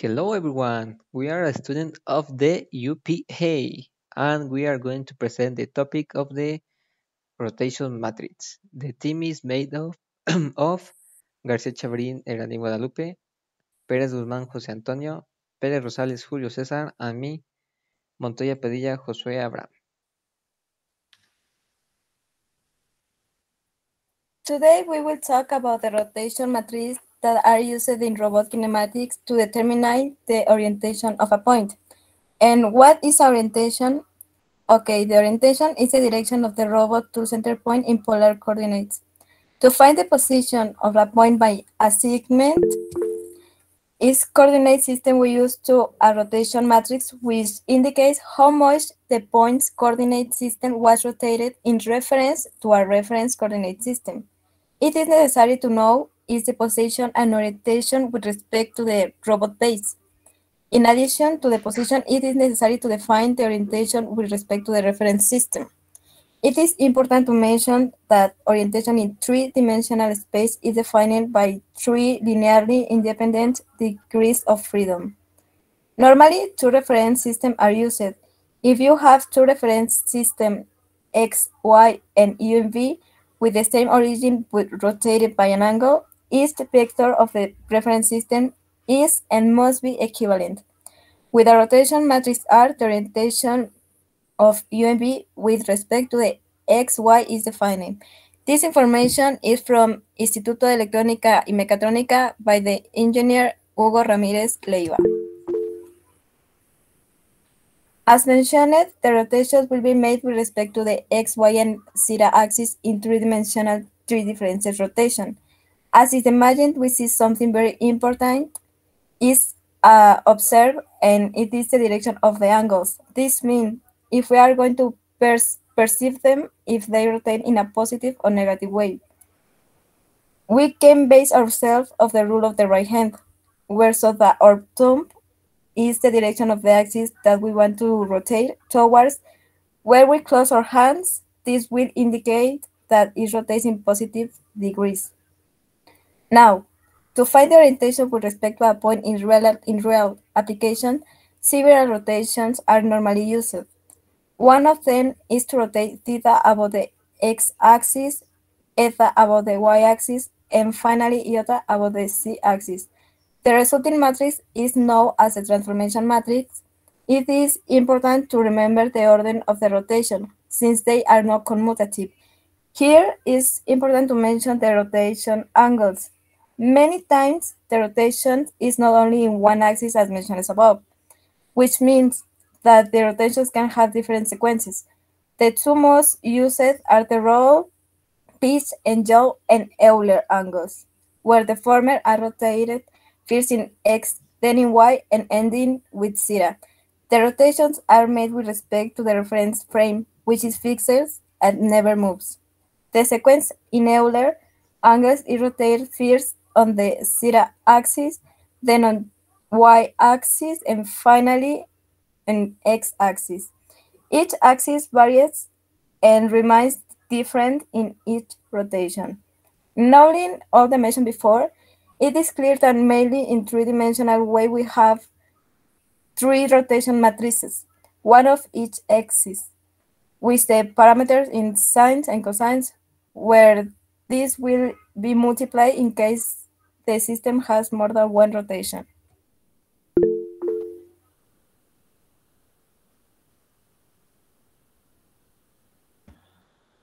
Hello everyone, we are a student of the UPA and we are going to present the topic of the rotation matrix. The team is made of, of García Chabrín, Eraní Guadalupe, Pérez Guzmán, José Antonio, Pérez Rosales, Julio César, and me, Montoya Padilla, Josué Abraham. Today we will talk about the rotation matrices that are used in robot kinematics to determine the orientation of a point. And what is orientation? Okay, the orientation is the direction of the robot to center point in polar coordinates. To find the position of a point by a segment is coordinate system we use to a rotation matrix which indicates how much the point's coordinate system was rotated in reference to a reference coordinate system. It is necessary to know is the position and orientation with respect to the robot base. In addition to the position, it is necessary to define the orientation with respect to the reference system. It is important to mention that orientation in three-dimensional space is defined by three linearly independent degrees of freedom. Normally, two reference systems are used. If you have two reference systems, X, Y, and U and V, with the same origin but rotated by an angle, each vector of the reference system is and must be equivalent. With a rotation matrix R, the orientation of UMV with respect to the XY is defined. This information is from Instituto de Electrónica y Mecatrónica by the engineer Hugo Ramírez Leiva. As mentioned, the rotations will be made with respect to the X, Y, and Z axis in three-dimensional three differences rotation. As is imagined, we see something very important is uh, observed, and it is the direction of the angles. This means if we are going to per perceive them, if they rotate in a positive or negative way. We can base ourselves of the rule of the right hand, where so that our thumb is the direction of the axis that we want to rotate towards. Where we close our hands, this will indicate that it rotates in positive degrees. Now, to find the orientation with respect to a point in real, in real application, several rotations are normally used. One of them is to rotate theta about the x-axis, eta about the y-axis, and finally iota about the z-axis. The resulting matrix is known as a transformation matrix. It is important to remember the order of the rotation, since they are not commutative. Here is important to mention the rotation angles. Many times, the rotation is not only in one axis as mentioned above, which means that the rotations can have different sequences. The two most used are the roll, pitch, and yaw and Euler angles, where the former are rotated first in X, then in Y, and ending with zeta. The rotations are made with respect to the reference frame, which is fixed and never moves. The sequence in Euler angles is rotated first on the zeta axis, then on y axis, and finally on x axis. Each axis varies and remains different in each rotation. Knowing all the mentioned before, it is clear that mainly in three-dimensional way we have three rotation matrices, one of each axis, with the parameters in sines and cosines, where this will be multiplied in case the system has more than one rotation.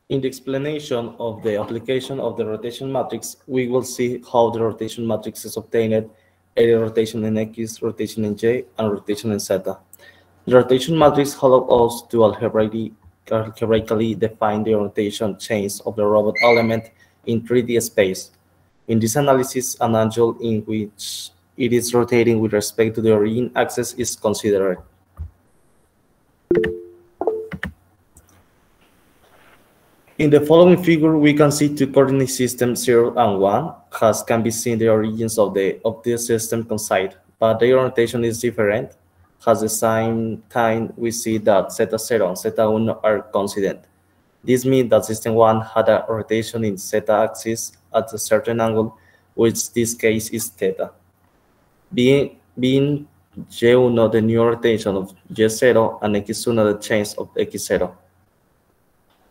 In the explanation of the application of the rotation matrix, we will see how the rotation matrix is obtained, area rotation in X, rotation in Y, and rotation in Z. The rotation matrix allows us to algebraically, algebraically define the rotation chains of the robot element in 3D space. In this analysis, an angle in which it is rotating with respect to the origin axis is considered. In the following figure, we can see two coordinate systems 0 and 1, as can be seen the origins of the of this system coincide, but their orientation is different. At the same time, we see that Z0 and Z1 are coincident. This means that system 1 had a rotation in z-axis at a certain angle, which this case is theta. Being being y1 the new rotation of J0 and x1 the change of x0.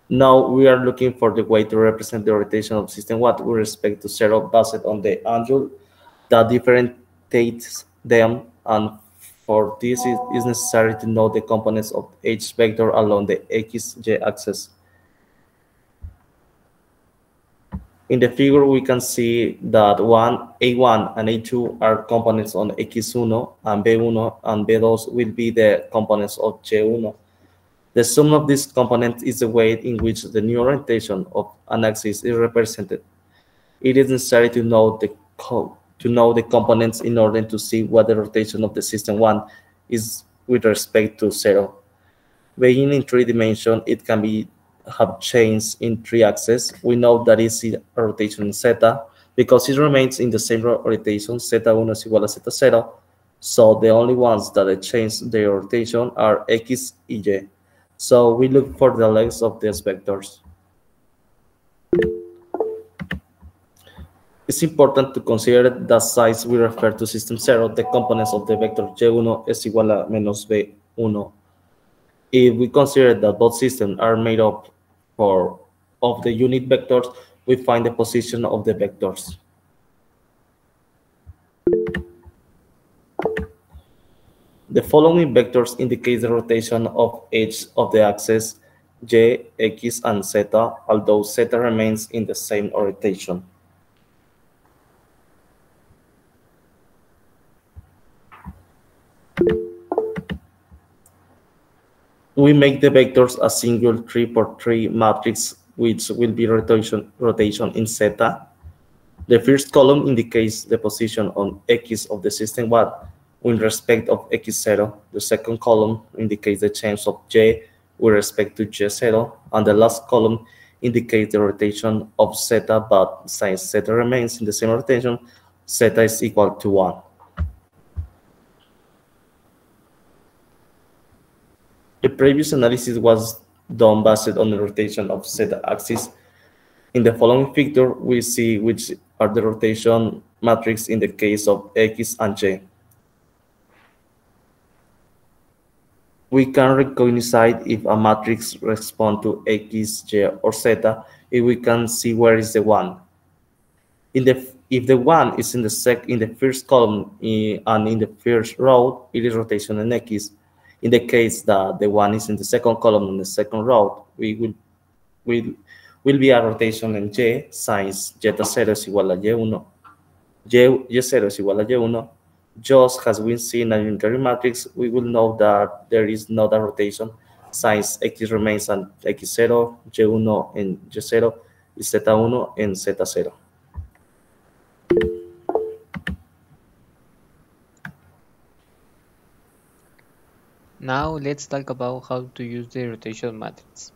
Now we are looking for the way to represent the rotation of system what with respect to 0 based on the angle that differentiates them and for this it is necessary to know the components of each vector along the xy axis. In the figure, we can see that one A1 and A2 are components on X1 and B1 and B2 will be the components of Y1. The sum of these components is the way in which the new orientation of an axis is represented. It is necessary to know the to know the components in order to see what the rotation of the system one is with respect to zero. Being in three dimension, it can be have changed in three axes, we know that is rotation zeta because it remains in the same rotation, zeta 1 is equal to zeta 0. So the only ones that change their rotation are x y. So we look for the lengths of these vectors. It's important to consider that size we refer to system 0, the components of the vector y1 is equal to minus b1. If we consider that both systems are made up for of the unit vectors, we find the position of the vectors. The following vectors indicate the rotation of each of the axes y, x, and z, although z remains in the same orientation. We make the vectors a single 3 por 3 matrix which will be rotation, rotation in zeta. The first column indicates the position on x of the system one with respect of x0. The second column indicates the change of j with respect to y0. And the last column indicates the rotation of zeta, but since zeta remains in the same rotation, zeta is equal to 1. The previous analysis was done based on the rotation of z-axis. In the following figure, we see which are the rotation matrix in the case of x and y. We can recognize if a matrix responds to x, y, or z if we can see where is the one. In the if the one is in the sec in the first column in, and in the first row, it is rotation in x. In the case that the one is in the second column in the second row, we will, will, will be a rotation in Y since zeta 0 is equal to Y1. Y, Y0 is equal to Y1. Just as we see in a unitary matrix, we will know that there is not a rotation since X remains at X0, Y1 and Y0 is Z1 and Z0. Now let's talk about how to use the rotation matrix.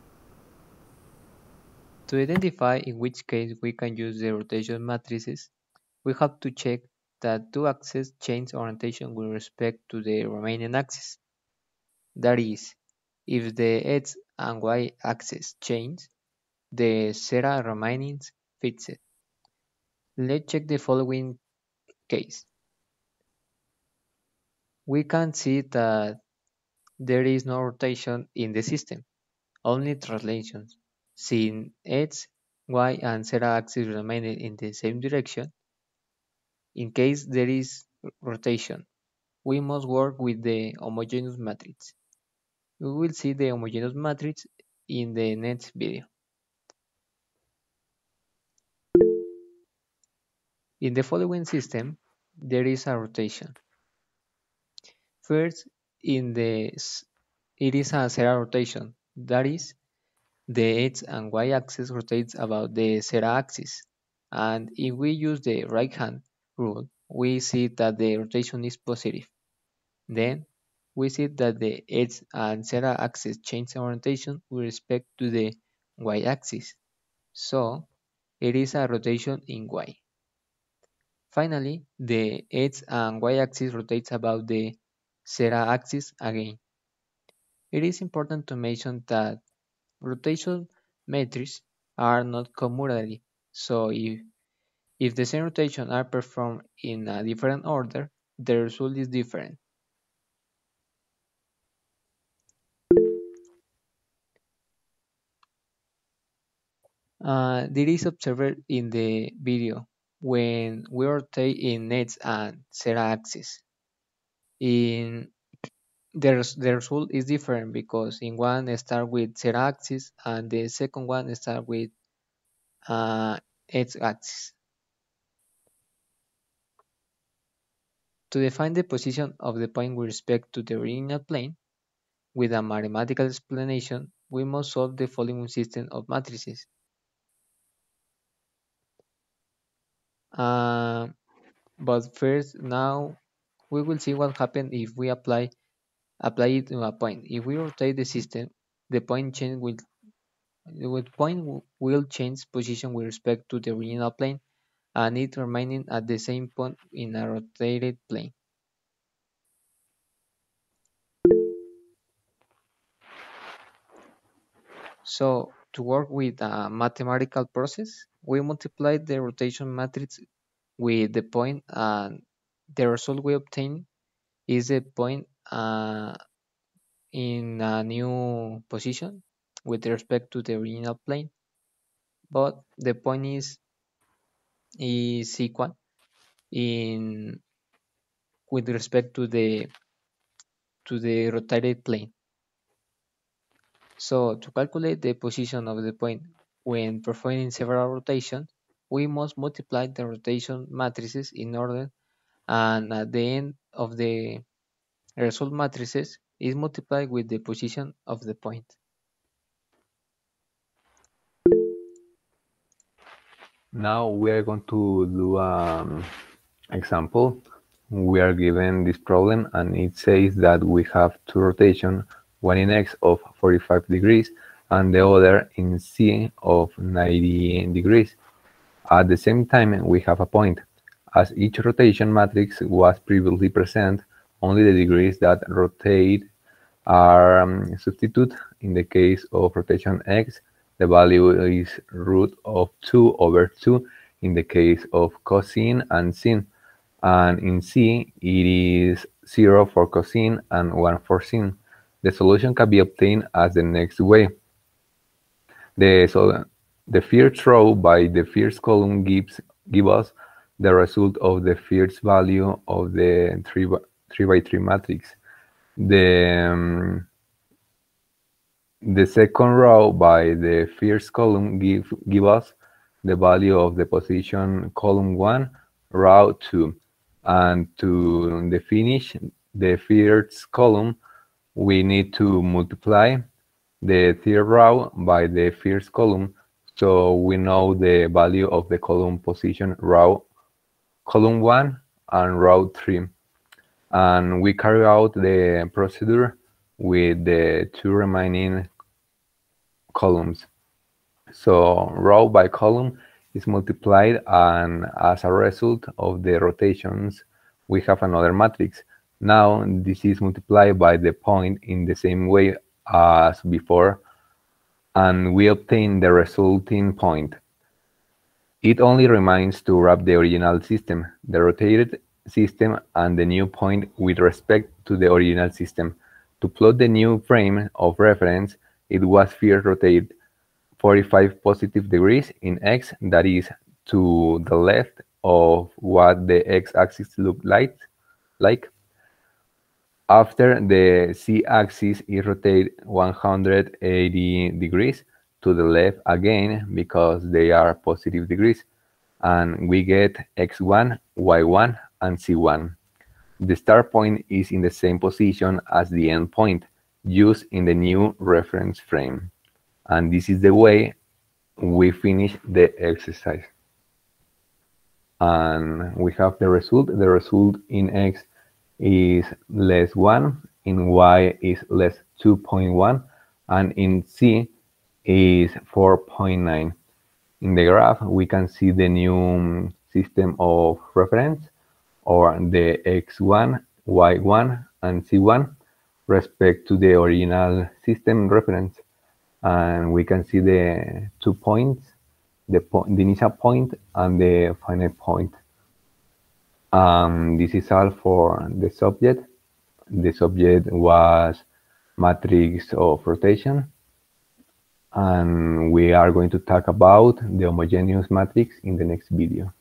To identify in which case we can use the rotation matrices, we have to check that two axes change orientation with respect to the remaining axis. That is, if the x and y axes change, the zeta remains fixed. Let's check the following case. We can see that there is no rotation in the system, only translations. Since x, y, and z axes remain in the same direction, in case there is rotation, we must work with the homogeneous matrix. We will see the homogeneous matrix in the next video. In the following system, there is a rotation. First, in the it is a zeta rotation, that is, the x and y axis rotates about the zeta axis. And if we use the right hand rule, we see that the rotation is positive. Then we see that the x and zeta axis change orientation with respect to the y axis. So it is a rotation in y. Finally, the x and y axis rotates about the zeta axis again. It is important to mention that rotation metrics are not commutative, so if, if the same rotation are performed in a different order, the result is different. Uh, this is observed in the video when we rotate in X and Z axis. In the, the result is different because in one start with Z axis and the second one start with uh, X axis. To define the position of the point with respect to the original plane, with a mathematical explanation, we must solve the following system of matrices. Uh, but first, now we will see what happens if we apply apply it to a point. If we rotate the system, the point change will the point will change position with respect to the original plane and it remaining at the same point in a rotated plane. So to work with a mathematical process, we multiply the rotation matrix with the point and the result we obtain is a point uh, in a new position with respect to the original plane. But the point is is equal in with respect to the to the rotated plane. So to calculate the position of the point when performing several rotations we must multiply the rotation matrices in order and at the end of the result matrices is multiplied with the position of the point. Now we are going to do an example. We are given this problem and it says that we have two rotations, one in x of 45 degrees and the other in z of 90 degrees. At the same time, we have a point. As each rotation matrix was previously present, only the degrees that rotate are um, substituted. In the case of rotation x, the value is root of 2 over 2 in the case of cosine and sine. And in C, it is 0 for cosine and 1 for sine. The solution can be obtained as the next way. The, so the first row by the first column gives give us the result of the first value of the 3 by, 3 by 3 matrix. The, um, the second row by the first column give, give us the value of the position column 1, row 2. And to the finish, the first column, we need to multiply the third row by the first column so we know the value of the column position row column 1 and row 3 and we carry out the procedure with the two remaining columns. So row by column is multiplied and as a result of the rotations, we have another matrix. Now this is multiplied by the point in the same way as before and we obtain the resulting point. It only remains to wrap the original system, the rotated system and the new point with respect to the original system. To plot the new frame of reference, it was first rotated 45 positive degrees in x, that is, to the left of what the x-axis looked like. like. After the z-axis is rotated 180 degrees to the left again because they are positive degrees and we get x1, y1, and z1. The start point is in the same position as the end point used in the new reference frame. And this is the way we finish the exercise. And we have the result. The result in x is less 1, in y is less 2.1, and in z is 4.9. In the graph, we can see the new system of reference or the x1, y1, and z1 respect to the original system reference. And we can see the two points, the, po the initial point and the final point. Um, this is all for the subject. The subject was matrix of rotation. And we are going to talk about the homogeneous matrix in the next video.